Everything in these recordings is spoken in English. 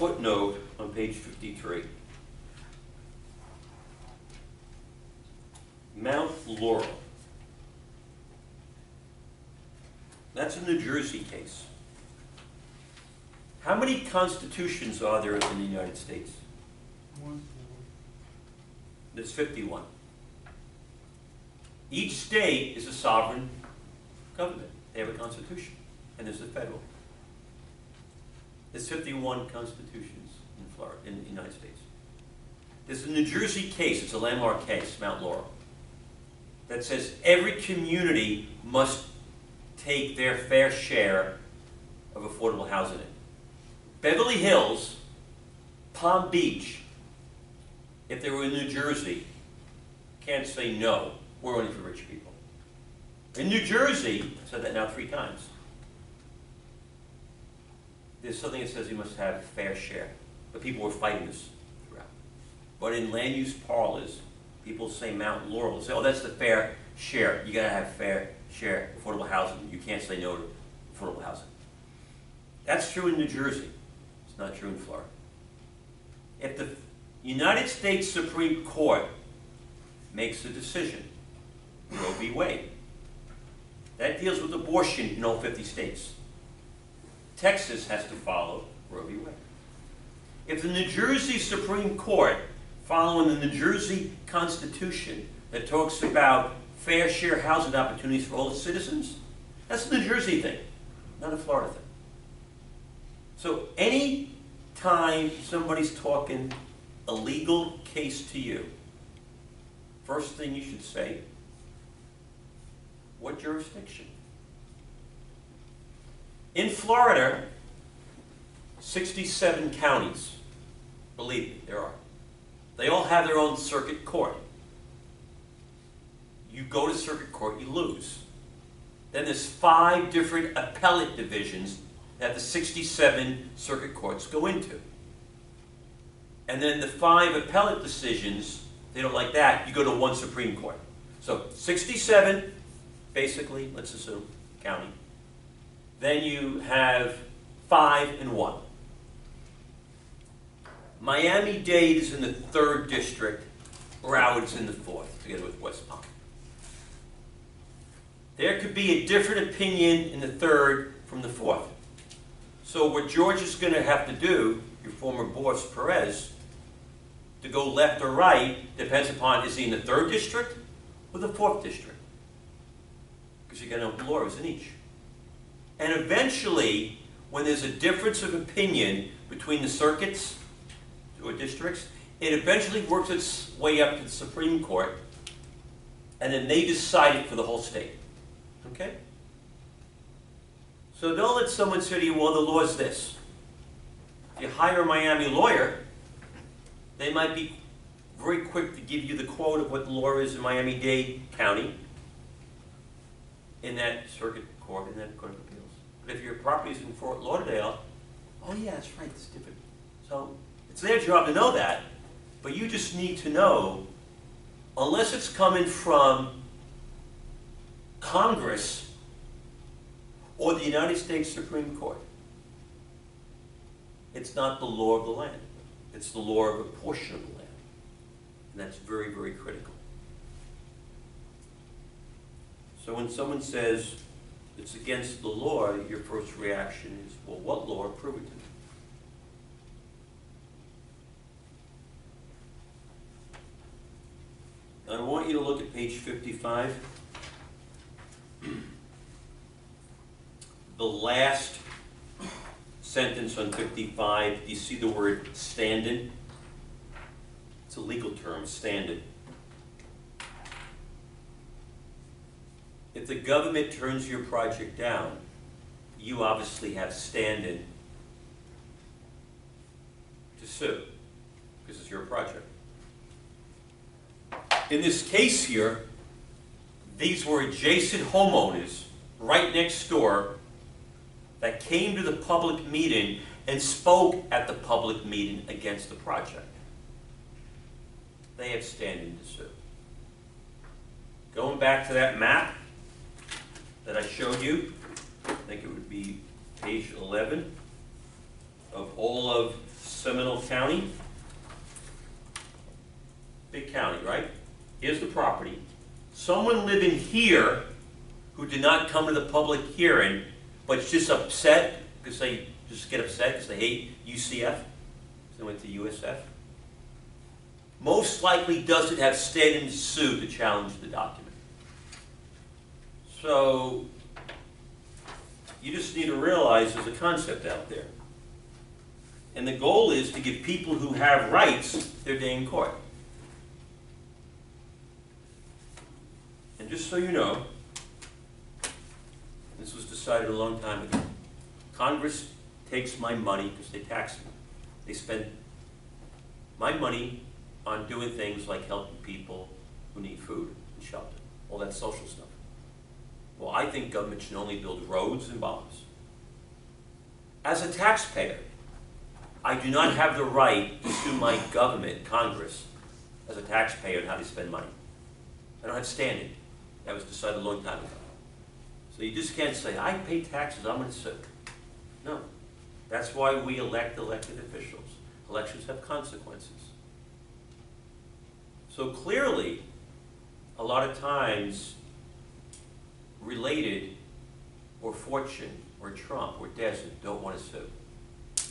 footnote on page 53. Mount Laurel. That's a New Jersey case. How many constitutions are there in the United States? One, There's 51. Each state is a sovereign government. They have a constitution, and there's a federal. There's 51 constitutions in Florida, in the United States. There's a New Jersey case, it's a landmark case, Mount Laurel, that says every community must take their fair share of affordable housing. Beverly Hills, Palm Beach, if they were in New Jersey, can't say no, we're only for rich people. In New Jersey, I've said that now three times, there's something that says you must have fair share, but people were fighting this throughout. But in land use parlors, people say Mount Laurel, they say, oh, that's the fair share, you gotta have fair share affordable housing, you can't say no to affordable housing. That's true in New Jersey, it's not true in Florida. If the United States Supreme Court makes a decision, Roe v. Wade, that deals with abortion in all 50 states. Texas has to follow Roe v. Wade. If the New Jersey Supreme Court, following the New Jersey Constitution that talks about fair share housing opportunities for all its citizens, that's a New Jersey thing, not a Florida thing. So any time somebody's talking a legal case to you, first thing you should say, what jurisdiction? In Florida, 67 counties, believe me, there are. They all have their own circuit court. You go to circuit court, you lose. Then there's five different appellate divisions that the 67 circuit courts go into. And then the five appellate decisions, they don't like that, you go to one Supreme Court. So 67, basically, let's assume, county. Then you have five and one. Miami-Dade is in the third district, Broward's in the fourth, together with West Palm. There could be a different opinion in the third from the fourth. So what George is going to have to do, your former boss Perez, to go left or right depends upon is he in the third district or the fourth district? Because you're going to have in each. And eventually, when there's a difference of opinion between the circuits or districts, it eventually works its way up to the Supreme Court, and then they decide it for the whole state. Okay? So don't let someone say to you, well, the law is this. If you hire a Miami lawyer, they might be very quick to give you the quote of what the law is in Miami-Dade County in that circuit court, in that court of. But if your property is in Fort Lauderdale, oh yeah, that's right, it's different. So it's their job to know that, but you just need to know, unless it's coming from Congress or the United States Supreme Court, it's not the law of the land. It's the law of a portion of the land. And that's very, very critical. So when someone says it's against the law, your first reaction is, well, what law? Prove it to me. I want you to look at page 55. The last sentence on 55, do you see the word standing? It's a legal term, standing. If the government turns your project down, you obviously have standing to sue, because it's your project. In this case here, these were adjacent homeowners right next door that came to the public meeting and spoke at the public meeting against the project. They have standing to sue. Going back to that map that I showed you, I think it would be page 11 of all of Seminole County. Big county, right? Here's the property. Someone living here who did not come to the public hearing, but just upset, because they just get upset because they hate UCF, they went to USF. Most likely doesn't have standing to sue to challenge the document. So, you just need to realize there's a concept out there. And the goal is to give people who have rights their day in court. And just so you know, this was decided a long time ago. Congress takes my money because they tax me. They spend my money on doing things like helping people who need food and shelter, all that social stuff. Well, I think government should only build roads and bombs. As a taxpayer, I do not have the right to sue my government, Congress, as a taxpayer on how they spend money. I don't have standing. That was decided a long time ago. So you just can't say, I pay taxes, I'm gonna sue. No. That's why we elect elected officials. Elections have consequences. So clearly, a lot of times, related, or Fortune, or Trump, or Dezer don't want to sue,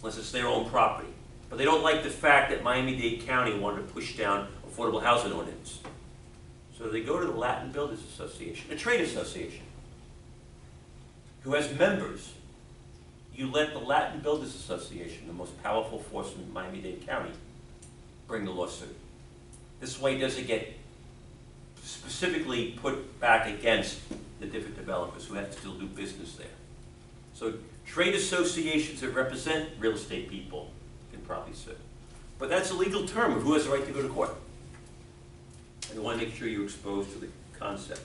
unless it's their own property. But they don't like the fact that Miami-Dade County wanted to push down affordable housing ordinance. So they go to the Latin Builders Association, a trade association, who has members. You let the Latin Builders Association, the most powerful force in Miami-Dade County, bring the lawsuit. This way it doesn't get specifically put back against the different developers who have to still do business there. So trade associations that represent real estate people can probably sue. But that's a legal term of who has the right to go to court. And I want to make sure you're exposed to the concept.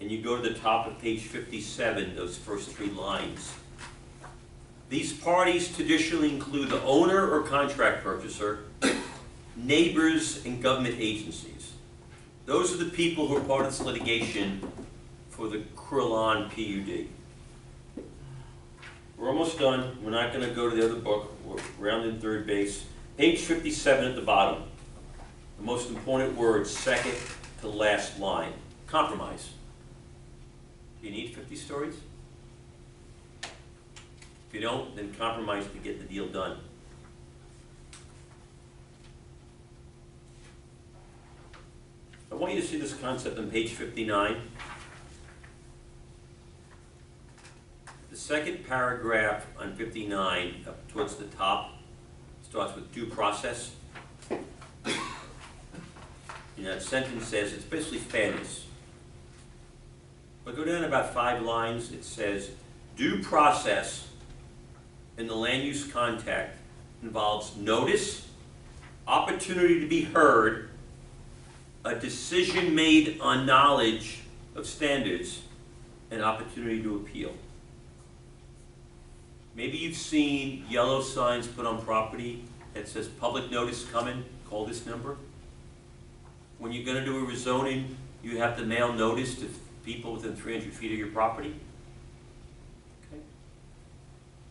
And you go to the top of page 57, those first three lines. These parties traditionally include the owner or contract purchaser, neighbors, and government agencies. Those are the people who are part of this litigation for the Crillon PUD. We're almost done. We're not going to go to the other book. We're rounding third base. Page 57 at the bottom. The most important word, second to last line. Compromise. Do you need 50 stories? If you don't, then compromise to get the deal done. You to see this concept on page 59. The second paragraph on 59, up towards the top, starts with due process. And that sentence says it's basically fairness. But go down about five lines, it says, due process in the land use contact involves notice, opportunity to be heard, a decision made on knowledge of standards, and opportunity to appeal. Maybe you've seen yellow signs put on property that says public notice coming, call this number. When you're gonna do a rezoning, you have to mail notice to people within three hundred feet of your property. Okay?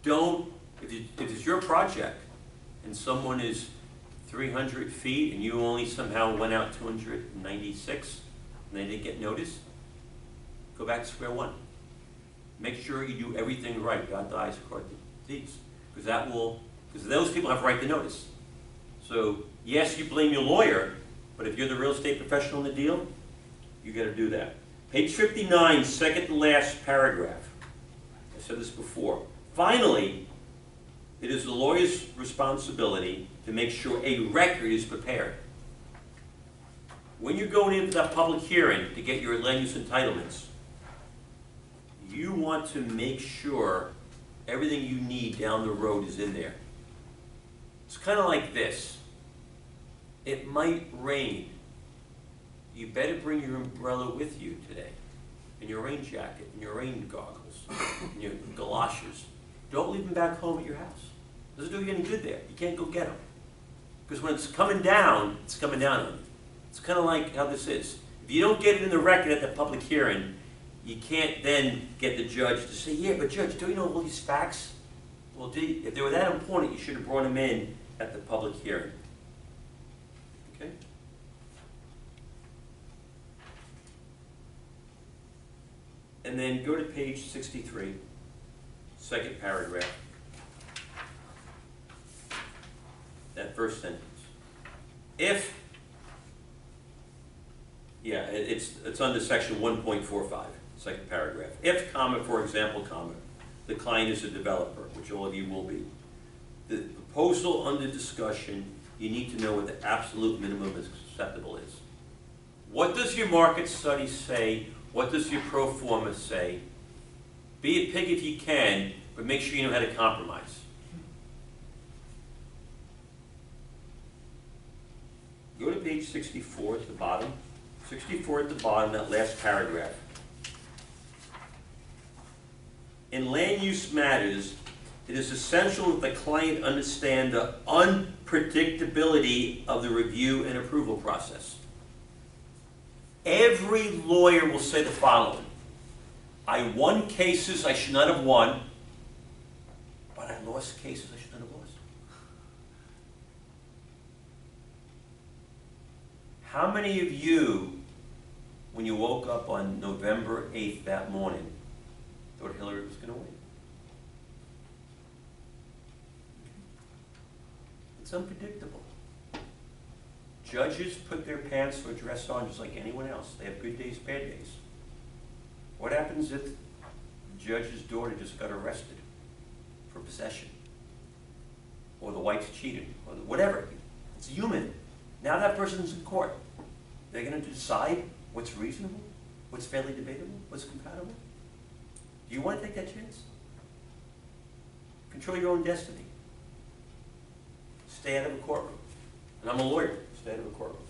Don't, if if it's your project and someone is three hundred feet and you only somehow went out two hundred and ninety-six and they didn't get notice, go back to square one. Make sure you do everything right, dot the i's, cross the t's, because that will, because those people have right to notice. So, yes, you blame your lawyer, but if you're the real estate professional in the deal, you gotta do that. Page 59, second to last paragraph. I said this before. Finally, it is the lawyer's responsibility to make sure a record is prepared. When you're going into that public hearing to get your land use entitlements, you want to make sure everything you need down the road is in there. It's kind of like this. It might rain. You better bring your umbrella with you today, and your rain jacket, and your rain goggles, and your galoshes. Don't leave them back home at your house. Doesn't do you any good there. You can't go get them. Because when it's coming down, it's coming down on you. It's kind of like how this is. If you don't get it in the record at the public hearing, you can't then get the judge to say, yeah, but judge, don't you know all these facts? Well, gee, if they were that important, you should have brought them in at the public hearing. Okay? And then go to page sixty-three, second paragraph. That first sentence. If, yeah, it- it's, it's under section one point four five, second paragraph. If, comma, for example, comma, the client is a developer, which all of you will be. The proposal under discussion, you need to know what the absolute minimum is acceptable is. What does your market study say? What does your pro forma say? Be a pig if you can, but make sure you know how to compromise. Go to page sixty-four at the bottom. Sixty-four at the bottom, that last paragraph. In land use matters, it is essential that the client understand the unpredictability of the review and approval process. Every lawyer will say the following. I won cases I should not have won, but I lost cases I should not have lost. How many of you, when you woke up on November 8th that morning, thought Hillary was going to win? It's unpredictable. Judges put their pants or dress on just like anyone else. They have good days, bad days. What happens if the judge's daughter just got arrested for possession? Or the wife's cheated, or whatever. It's human. Now that person's in court. They're gonna decide what's reasonable, what's fairly debatable, what's compatible. Do you wanna take that chance? Control your own destiny. Stay out of a courtroom. And I'm a lawyer, stay out of a courtroom.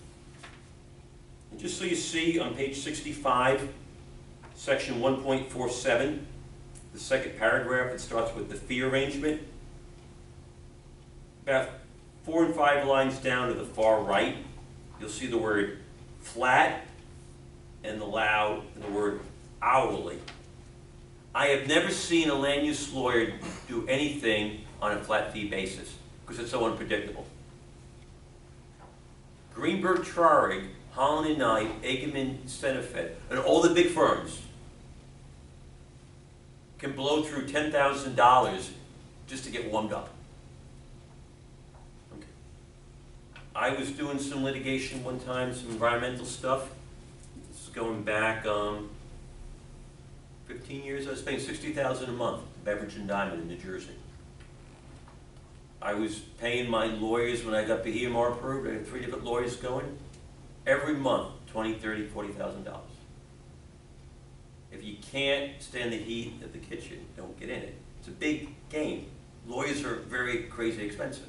And just so you see, on page sixty-five, section one point four seven, the second paragraph, it starts with the fee arrangement. Four and five lines down to the far right, you'll see the word flat and the loud and the word hourly. I have never seen a land use lawyer do anything on a flat fee basis, because it's so unpredictable. Greenberg Traurig, Holland and Knight, Akerman, Senterfitt, and all the big firms can blow through ten thousand dollars just to get warmed up. Okay. I was doing some litigation one time, some environmental stuff. This is going back, um, fifteen years, I was paying sixty thousand a month Beveridge and Diamond in New Jersey. I was paying my lawyers when I got the EMR approved, I had three different lawyers going, every month, twenty, thirty, forty thousand dollars. If you can't stand the heat of the kitchen, don't get in it. It's a big game. Lawyers are very crazy expensive.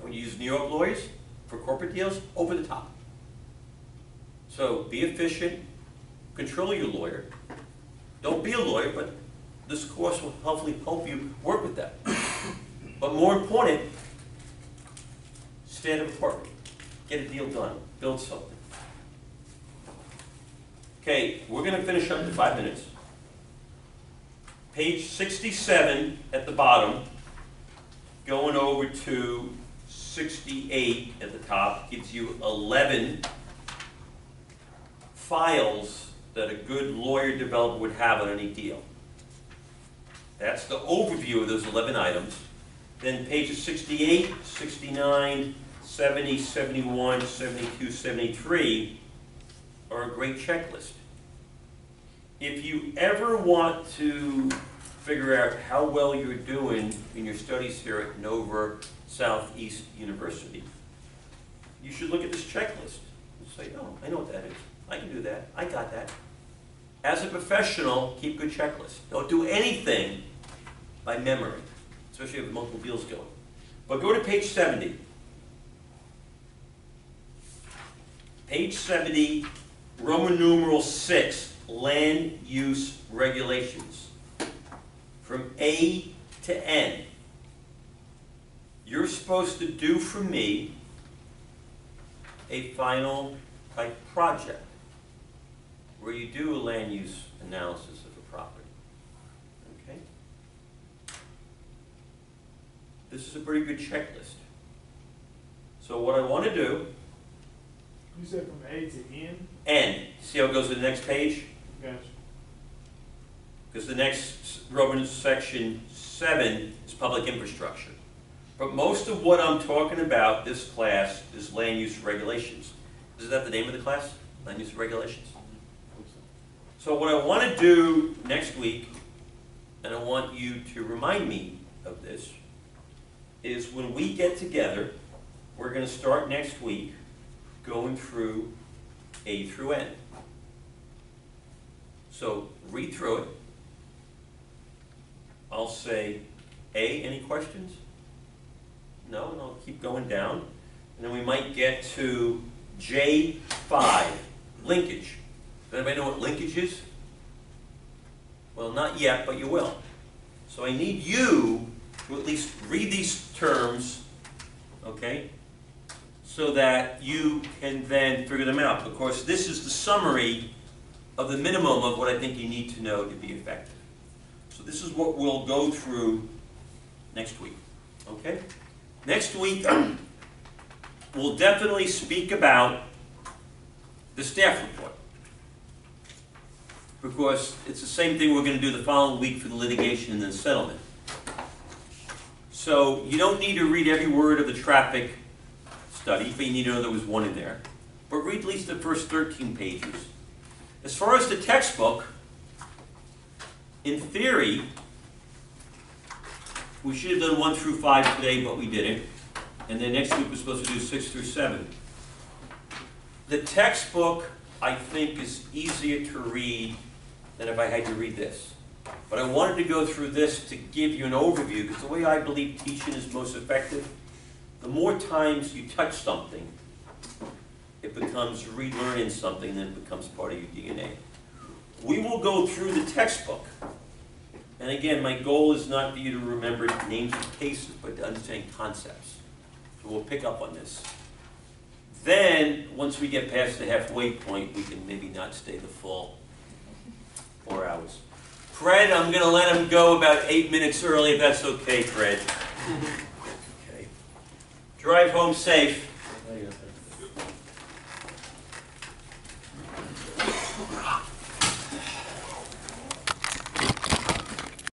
When you use New York lawyers for corporate deals, over the top. So be efficient, control your lawyer. Don't be a lawyer, but this course will hopefully help you work with that. But more important, stand up court, get a deal done, build something. Okay, we're gonna finish up in five minutes. Page sixty-seven at the bottom, going over to sixty-eight at the top, gives you eleven files that a good lawyer developer would have on any deal. That's the overview of those eleven items. Then pages 68, 69, 70, 71, 72, 73 are a great checklist. If you ever want to figure out how well you're doing in your studies here at Nova Southeast University, you should look at this checklist and say, oh, I know what that is. I can do that. I got that. As a professional, keep good checklists. Don't do anything by memory especially with multiple deals going. But go to page 70. Page 70, Roman numeral 6, land use regulations. From A to N. You're supposed to do for me a final type project where you do a land use analysis of a property. Okay? this is a pretty good checklist. So what I want to do, You said from A to N? N, see how it goes to the next page? Gotcha. Because the next Roman section seven is public infrastructure. But most of what I'm talking about this class is land use regulations. Is that the name of the class? Land use regulations? So what I want to do next week, and I want you to remind me of this, is when we get together, we're going to start next week going through A through N. So read through it. I'll say, A, any questions? No, and I'll keep going down. And then we might get to J5, linkage. Does anybody know what linkage is? Well, not yet, but you will. So I need you to at least read these terms, okay? So that you can then figure them out. Of course, this is the summary of the minimum of what I think you need to know to be effective. So this is what we'll go through next week, okay? Next week, we'll definitely speak about the staff report. Because it's the same thing we're gonna do the following week for the litigation and the settlement. So you don't need to read every word of the traffic study, but you need to know there was one in there. But read at least the first thirteen pages. As far as the textbook, in theory, we should have done one through five today, but we didn't. And then next week we're supposed to do six through seven. The textbook, I think, is easier to read than if I had to read this. But I wanted to go through this to give you an overview, because the way I believe teaching is most effective, the more times you touch something, it becomes relearning something, then it becomes part of your DNA. We will go through the textbook. And again, my goal is not for you to remember names of cases, but to understand concepts. So we'll pick up on this. Then, once we get past the halfway point, we can maybe not stay the full four hours. Fred, I'm gonna let him go about eight minutes early, if that's okay, Fred. Okay. Drive home safe.